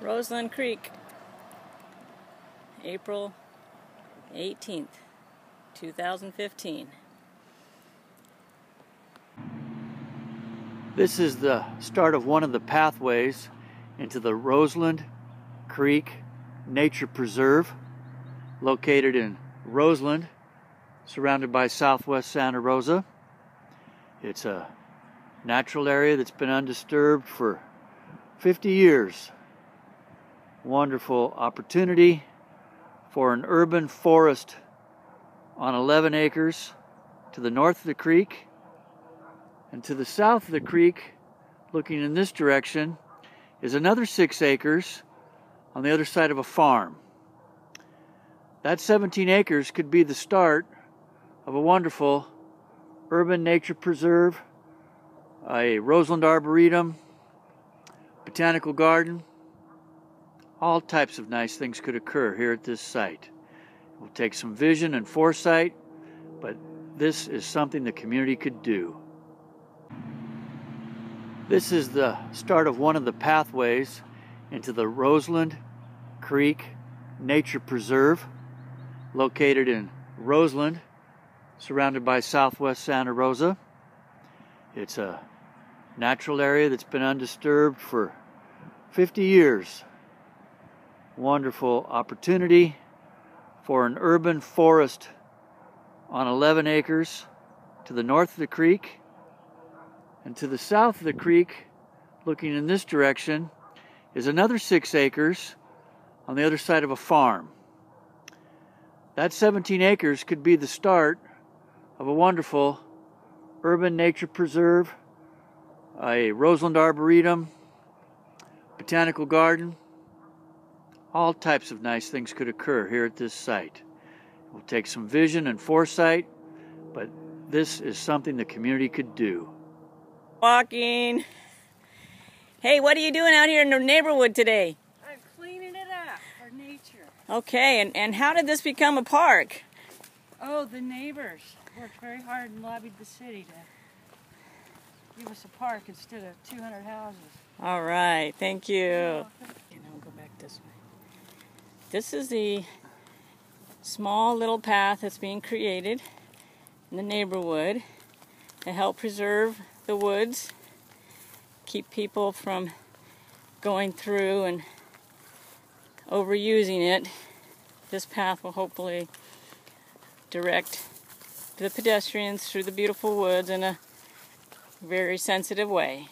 Roseland Creek, April 18th, 2015. This is the start of one of the pathways into the Roseland Creek Nature Preserve, located in Roseland, surrounded by southwest Santa Rosa. It's a natural area that's been undisturbed for 50 years wonderful opportunity for an urban forest on 11 acres to the north of the creek and to the south of the creek looking in this direction is another six acres on the other side of a farm. That 17 acres could be the start of a wonderful urban nature preserve a roseland arboretum botanical garden all types of nice things could occur here at this site. It will take some vision and foresight, but this is something the community could do. This is the start of one of the pathways into the Roseland Creek Nature Preserve, located in Roseland, surrounded by southwest Santa Rosa. It's a natural area that's been undisturbed for 50 years wonderful opportunity for an urban forest on 11 acres to the north of the creek and to the south of the creek looking in this direction is another six acres on the other side of a farm. That 17 acres could be the start of a wonderful urban nature preserve a roseland arboretum botanical garden all types of nice things could occur here at this site. It will take some vision and foresight, but this is something the community could do. Walking. Hey, what are you doing out here in the neighborhood today? I'm cleaning it up for nature. Okay, and, and how did this become a park? Oh, the neighbors worked very hard and lobbied the city to give us a park instead of 200 houses. All right, thank you. And I'll go back this way. This is the small little path that's being created in the neighborhood to help preserve the woods, keep people from going through and overusing it. This path will hopefully direct the pedestrians through the beautiful woods in a very sensitive way.